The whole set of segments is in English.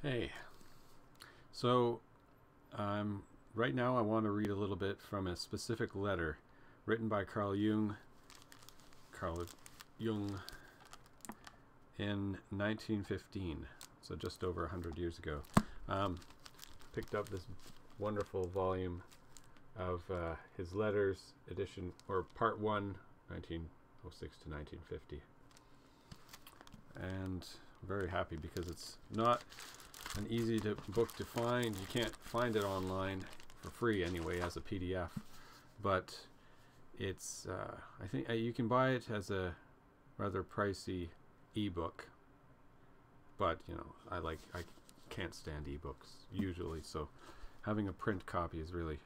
Hey, so um, right now I want to read a little bit from a specific letter written by Carl Jung, Carl Jung in 1915, so just over 100 years ago. Um, picked up this wonderful volume of uh, his letters, edition, or part one, 1906 to 1950. And very happy because it's not an easy to book to find. You can't find it online for free anyway as a PDF, but it's uh, I think uh, you can buy it as a rather pricey ebook. But you know, I like I can't stand ebooks usually, so having a print copy is really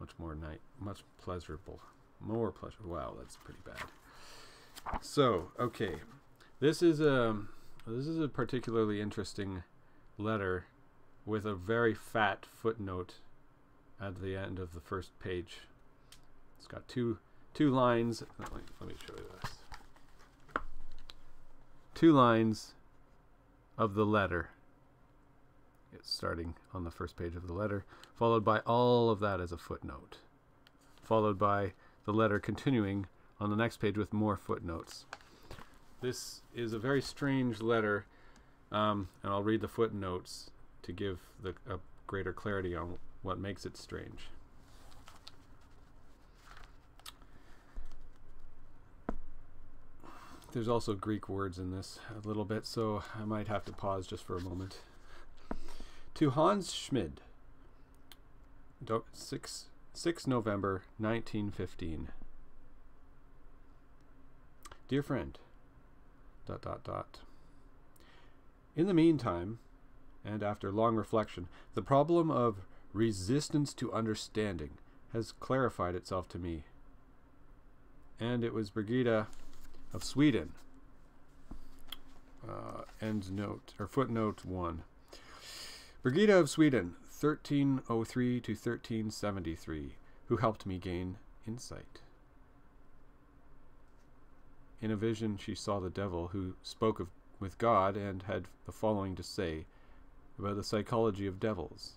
much more night, much pleasurable, more pleasure. Wow, that's pretty bad. So okay, this is a um, this is a particularly interesting letter with a very fat footnote at the end of the first page. It's got two two lines. Let me, let me show you this. Two lines of the letter. It's starting on the first page of the letter, followed by all of that as a footnote, followed by the letter continuing on the next page with more footnotes. This is a very strange letter um, and I'll read the footnotes to give the, a greater clarity on what makes it strange. There's also Greek words in this a little bit, so I might have to pause just for a moment. To Hans Schmid, 6, 6 November 1915. Dear friend, dot dot dot. In the meantime, and after long reflection, the problem of resistance to understanding has clarified itself to me. And it was Brigida of Sweden. Uh, end note, or footnote 1. Brigida of Sweden, 1303 to 1373, who helped me gain insight. In a vision, she saw the devil who spoke of with God and had the following to say about the psychology of devils.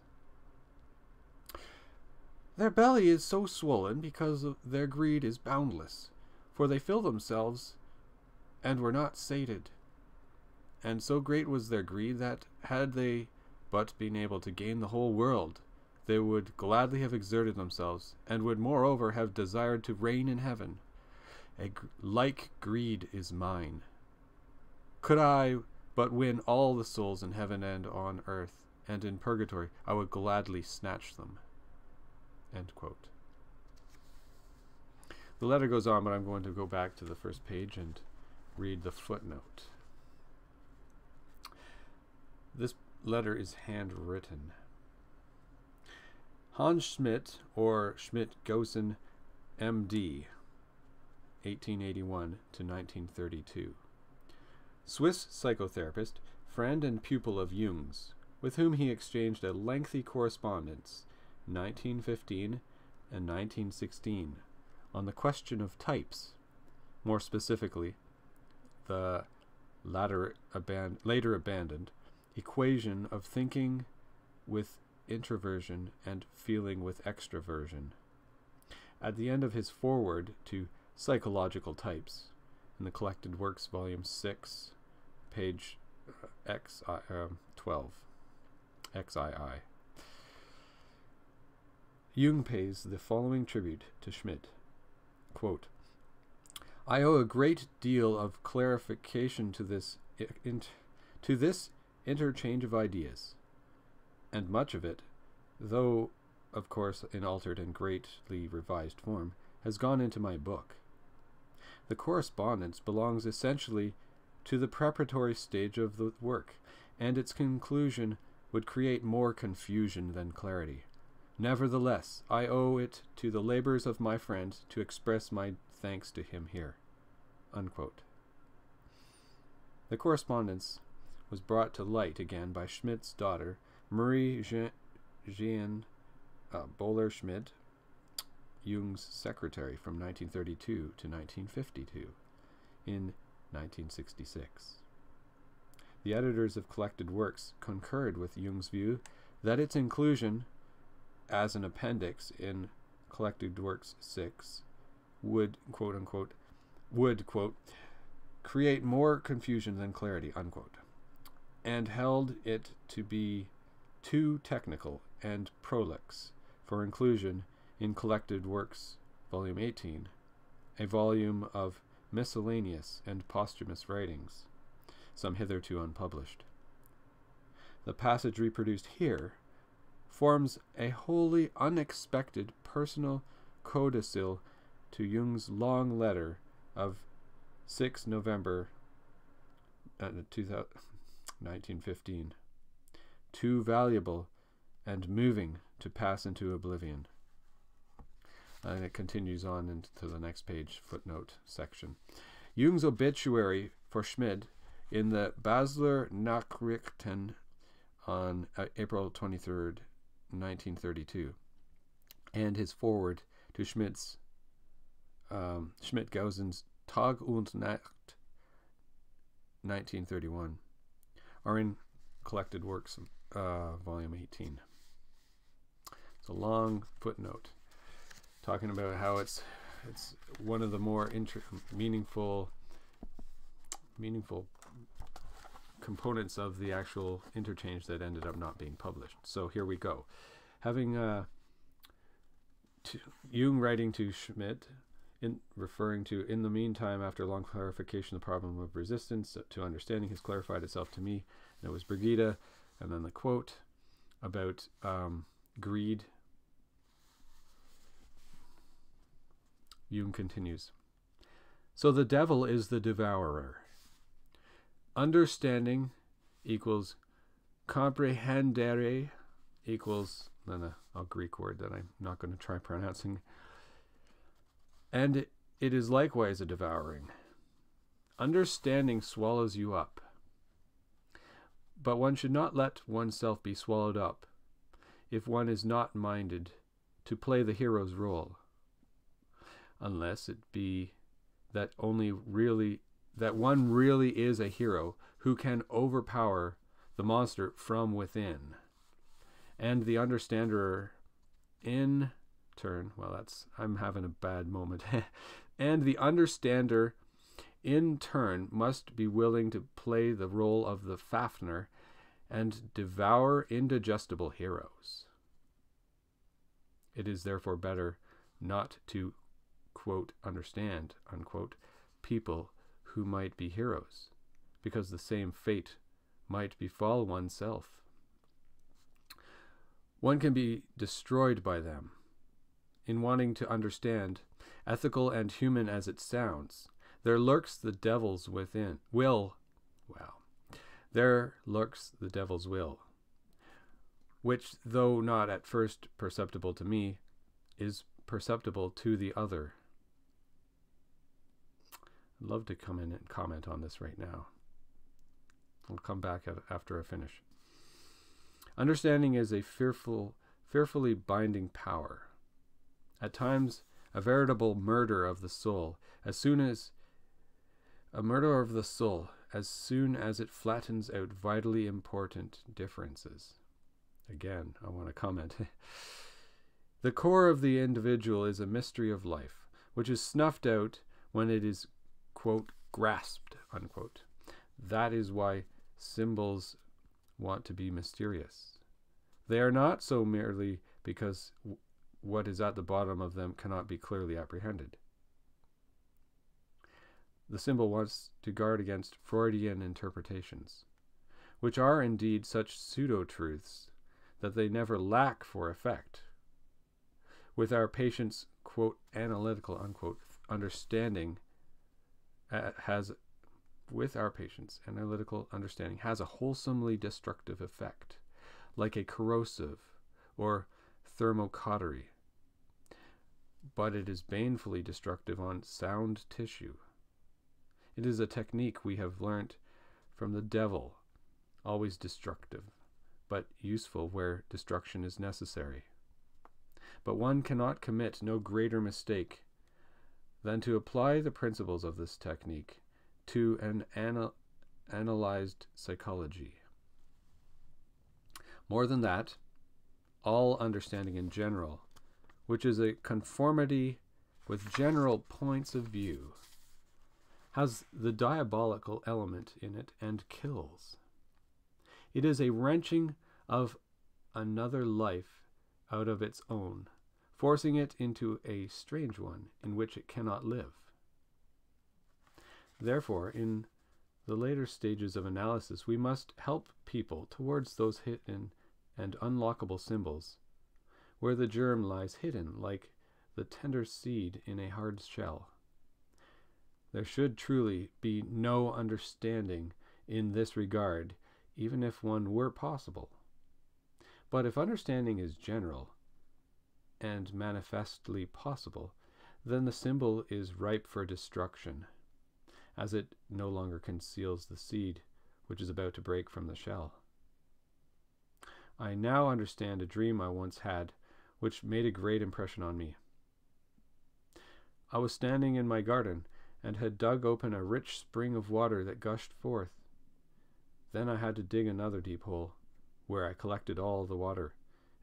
Their belly is so swollen because their greed is boundless, for they fill themselves and were not sated. And so great was their greed that, had they but been able to gain the whole world, they would gladly have exerted themselves, and would moreover have desired to reign in heaven. A like greed is mine. Could I but win all the souls in heaven and on earth and in purgatory, I would gladly snatch them. The letter goes on, but I'm going to go back to the first page and read the footnote. This letter is handwritten. Hans Schmid, or Schmid Guisan, M.D., 1881 to 1932. Swiss psychotherapist, friend and pupil of Jung's, with whom he exchanged a lengthy correspondence, 1915 and 1916, on the question of types, more specifically, the latter aban later abandoned equation of thinking with introversion and feeling with extroversion. At the end of his foreword to Psychological Types, in the Collected Works, Volume 6, page uh, X, uh, 12, XII. Jung pays the following tribute to Schmid. Quote, I owe a great deal of clarification to this to this interchange of ideas, and much of it, though of course in altered and greatly revised form, has gone into my book. The correspondence belongs essentially to the preparatory stage of the work, and its conclusion would create more confusion than clarity. Nevertheless, I owe it to the labors of my friend to express my thanks to him here. Unquote. The correspondence was brought to light again by Schmid's daughter, Marie Jean, Jean uh, Boller Schmid, Jung's secretary from 1932 to 1952 in 1966. the editors of collected works concurred with Jung's view that its inclusion as an appendix in collected works 6 would quote unquote would quote create more confusion than clarity unquote and held it to be too technical and prolix for inclusion in collected works volume 18 a volume of miscellaneous and posthumous writings some hitherto unpublished the passage reproduced here forms a wholly unexpected personal codicil to Jung's long letter of 6 November uh, 1915. Too valuable and moving to pass into oblivion. And it continues on into the next page, footnote section. Jung's obituary for Schmid in the Basler Nachrichten on uh, April 23rd, 1932, and his foreword to Schmid's um, Schmid-Guisan's Tag und Nacht 1931 are in collected works uh, volume 18 it's a long footnote talking about how it's it's one of the more inter- meaningful meaningful components of the actual interchange that ended up not being published. So here we go. Having uh, Jung writing to Schmid, in referring to, in the meantime, after long clarification, the problem of resistance to understanding has clarified itself to me. And it was Brigida, and then the quote about um, greed. Jung continues. So the devil is the devourer understanding equals comprehendere equals then a, a Greek word that I'm not going to try pronouncing. And it, it is likewise a devouring. Understanding swallows you up. But one should not let oneself be swallowed up if one is not minded to play the hero's role, unless it be that only really that one really is a hero who can overpower the monster from within. And the understander in turn, well, that's, I'm having a bad moment. and the understander in turn must be willing to play the role of the Fafner and devour indigestible heroes. It is therefore better not to, quote, understand, unquote, people who might be heroes, because the same fate might befall oneself. One can be destroyed by them. In wanting to understand, ethical and human as it sounds, there lurks the devil's within will. Well, there lurks the devil's will, which, though not at first perceptible to me, is perceptible to the other. Love to come in and comment on this right now. I'll come back after I finish. Understanding is a fearful, fearfully binding power. At times, a veritable murder of the soul, as soon as a murder of the soul, as soon as it flattens out vitally important differences. Again, I want to comment. the core of the individual is a mystery of life, which is snuffed out when it is quote, grasped, unquote. That is why symbols want to be mysterious. They are not so merely because what is at the bottom of them cannot be clearly apprehended. The symbol wants to guard against Freudian interpretations, which are indeed such pseudo truths that they never lack for effect. With our patient's quote analytical unquote understanding has with our patients analytical understanding has a wholesomely destructive effect like a corrosive or thermocautery. But it is banefully destructive on sound tissue. It is a technique we have learnt from the devil always destructive but useful where destruction is necessary. But one cannot commit no greater mistake than to apply the principles of this technique to an analyzed psychology. More than that, all understanding in general, which is a conformity with general points of view, has the diabolical element in it and kills. It is a wrenching of another life out of its own, forcing it into a strange one in which it cannot live. Therefore, in the later stages of analysis, we must help people towards those hidden and unlockable symbols, where the germ lies hidden like the tender seed in a hard shell. There should truly be no understanding in this regard, even if one were possible. But if understanding is general and manifestly possible, then the symbol is ripe for destruction, as it no longer conceals the seed which is about to break from the shell. I now understand a dream I once had, which made a great impression on me. I was standing in my garden and had dug open a rich spring of water that gushed forth. Then I had to dig another deep hole, where I collected all the water,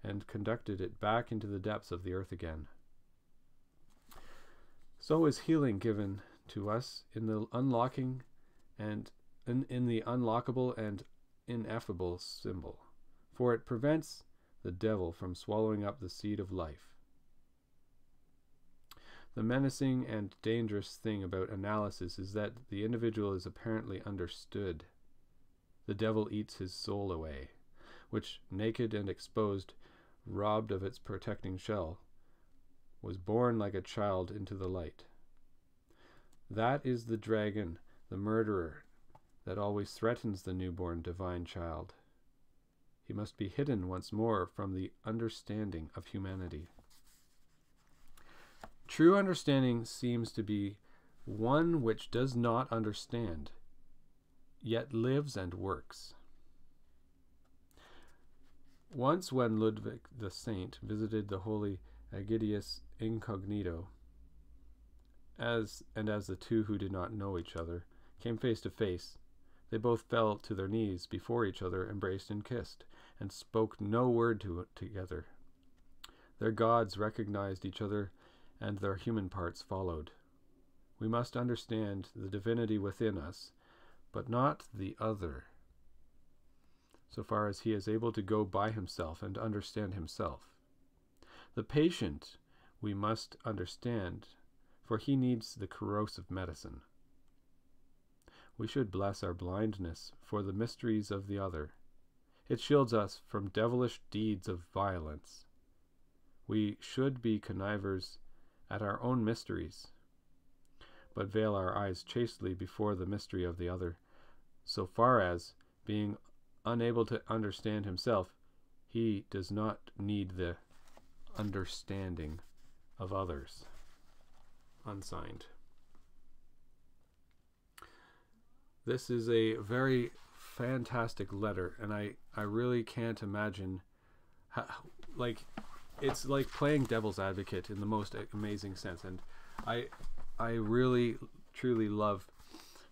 and conducted it back into the depths of the earth again. So is healing given to us in the unlocking and in, in the unlockable and ineffable symbol, for it prevents the devil from swallowing up the seed of life. The menacing and dangerous thing about analysis is that the individual is apparently understood. The devil eats his soul away, which, naked and exposed, robbed of its protecting shell, was born like a child into the light. That is the dragon, the murderer, that always threatens the newborn divine child. He must be hidden once more from the understanding of humanity. True understanding seems to be one which does not understand, yet lives and works. Once, when Ludwig the Saint visited the holy Aegidius incognito, as and as the two who did not know each other came face to face, they both fell to their knees before each other, embraced and kissed, and spoke no word to together. Their gods recognized each other and their human parts followed. We must understand the divinity within us, but not the other, so far as he is able to go by himself and understand himself. The patient we must understand, for he needs the corrosive medicine. We should bless our blindness for the mysteries of the other. It shields us from devilish deeds of violence. We should be connivers at our own mysteries, but veil our eyes chastely before the mystery of the other, so far as, being unable to understand himself, he does not need the understanding of others. Unsigned. This is a very fantastic letter, and I, I really can't imagine how, like, it's like playing devil's advocate in the most amazing sense and i i really truly love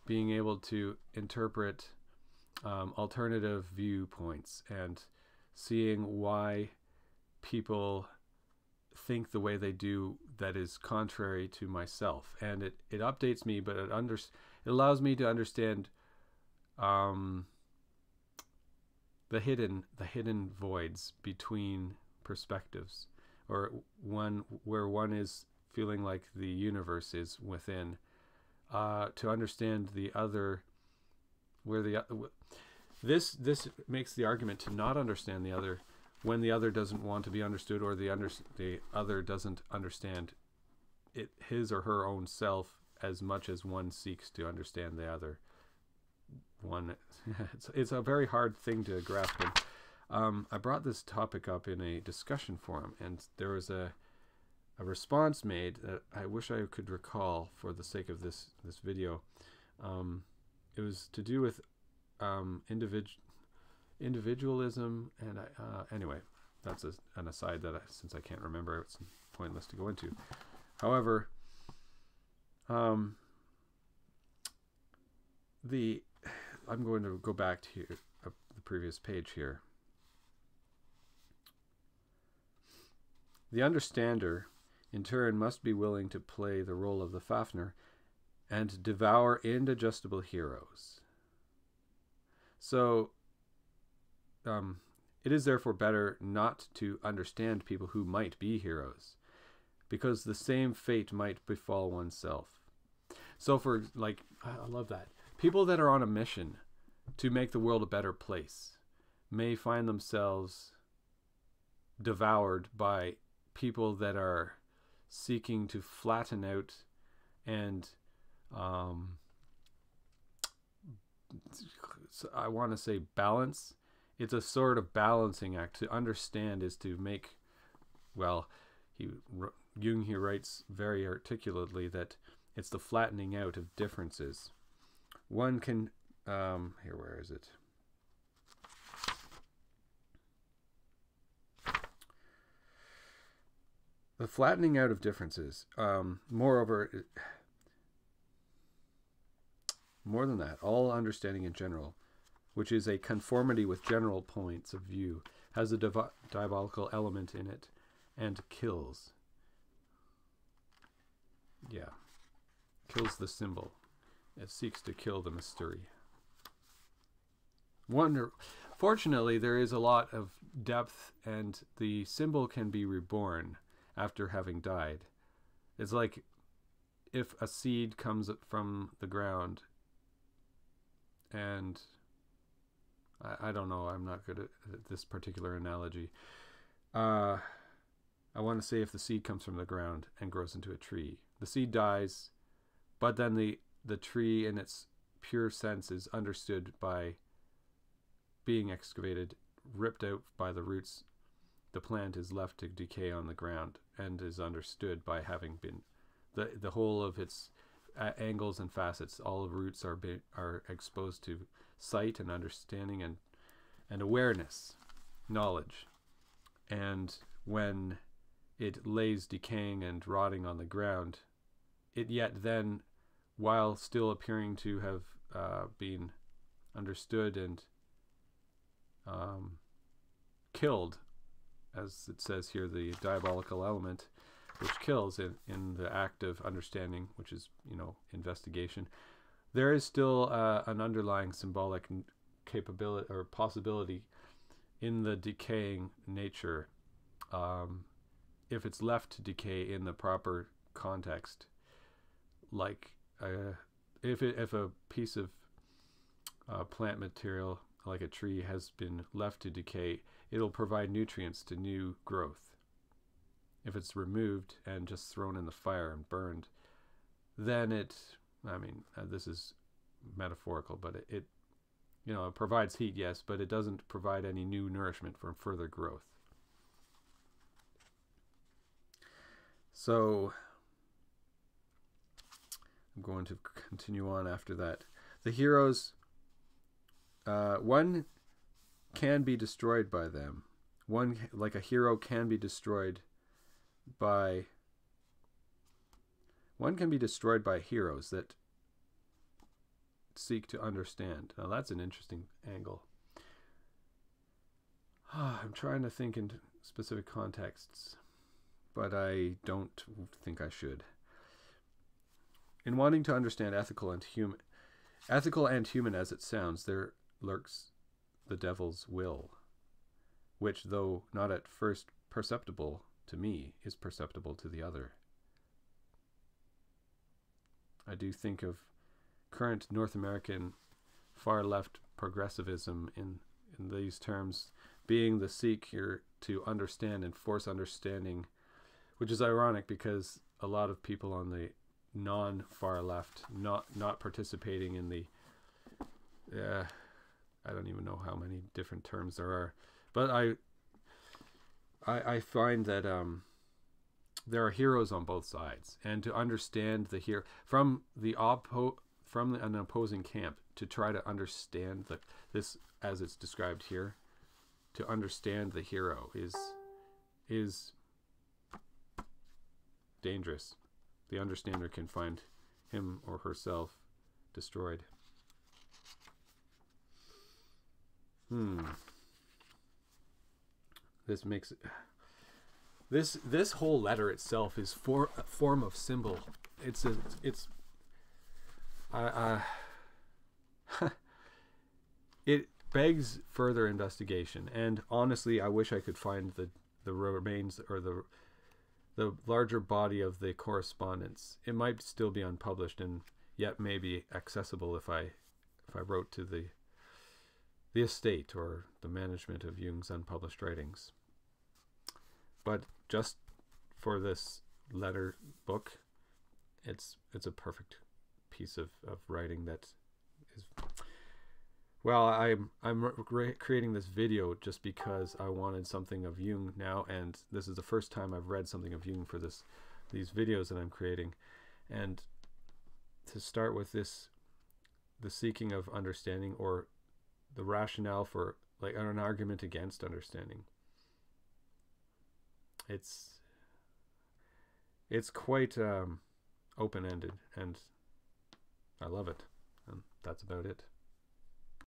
being able to interpret um, alternative viewpoints and seeing why people think the way they do that is contrary to myself. And it, it updates me but it under it allows me to understand um, the hidden the hidden voids between perspectives, or one where one is feeling like the universe is within, uh, to understand the other, where the this this makes the argument to not understand the other when the other doesn't want to be understood or the under the other doesn't understand it his or her own self as much as one seeks to understand the other one it's, it's a very hard thing to grasp and um, I brought this topic up in a discussion forum, and there was a a response made that I wish I could recall for the sake of this this video. Um, it was to do with um, individ- individualism, and I, uh, anyway, that's a, an aside that I, since I can't remember, it's pointless to go into. However, um, the I'm going to go back to here, uh, the previous page here. The understander, in turn, must be willing to play the role of the Fafnir and devour indigestible heroes. So, um, it is therefore better not to understand people who might be heroes, because the same fate might befall oneself. So, for like, I love that. People that are on a mission to make the world a better place may find themselves devoured by people that are seeking to flatten out and um, I want to say balance. It's a sort of balancing act. To understand is to make, well, he Jung here writes very articulately that it's the flattening out of differences. One can, um, here, where is it? The flattening out of differences. Um, moreover, more than that, all understanding in general, which is a conformity with general points of view, has a diabolical element in it and kills. Yeah. Kills the symbol. It seeks to kill the mystery. Wonder. Fortunately, there is a lot of depth, and the symbol can be reborn after having died. It's like if a seed comes from the ground and I, I don't know, I'm not good at, at this particular analogy. Uh, I want to say if the seed comes from the ground and grows into a tree, the seed dies, but then the the tree in its pure sense is understood by being excavated, ripped out by the roots. The plant is left to decay on the ground and is understood by having been the the whole of its angles and facets. All roots are are exposed to sight and understanding and and awareness, knowledge, and when it lays decaying and rotting on the ground, it yet then, while still appearing to have uh, been understood and um, killed, as it says here, the diabolical element, which kills in, in the act of understanding, which is, you know, investigation, there is still uh, an underlying symbolic capability or possibility in the decaying nature um, if it's left to decay in the proper context like uh, if it, if a piece of uh, plant material like a tree has been left to decay it'll provide nutrients to new growth if it's removed and just thrown in the fire and burned then it I mean, uh, this is metaphorical, but it, it, you know, it provides heat, yes, but it doesn't provide any new nourishment for further growth. So I'm going to continue on after that. The heroes, uh, one can be destroyed by them. One, like a hero, can be destroyed by one can be destroyed by heroes that seek to understand. Now that's an interesting angle. I'm trying to think in specific contexts, but I don't think I should. In wanting to understand ethical and human, ethical and human as it sounds, there lurks the devil's will, which, though not at first perceptible to me, is perceptible to the other. I do think of current North American far left progressivism in, in these terms being the seeker to understand and force understanding, which is ironic because a lot of people on the non far left not not participating in the uh, I don't even know how many different terms there are, but I I, I find that um, there are heroes on both sides, and to understand the hero from the oppo from an opposing camp to try to understand the this as it's described here, to understand the hero is is dangerous. The understander can find him or herself destroyed. Hmm. This makes. This this whole letter itself is for a form of symbol. It's a it's. I uh, it begs further investigation, and honestly, I wish I could find the the remains or the the larger body of the correspondence. It might still be unpublished and yet maybe accessible if I if I wrote to the the estate or the management of Jung's unpublished writings. But just for this letter book, it's it's a perfect piece of, of writing that is well i'm i'm creating this video just because i wanted something of jung now and this is the first time i've read something of jung for this these videos that i'm creating. And to start with this the seeking of understanding or the rationale for like an argument against understanding it's it's quite um, open-ended and i love it and that's about it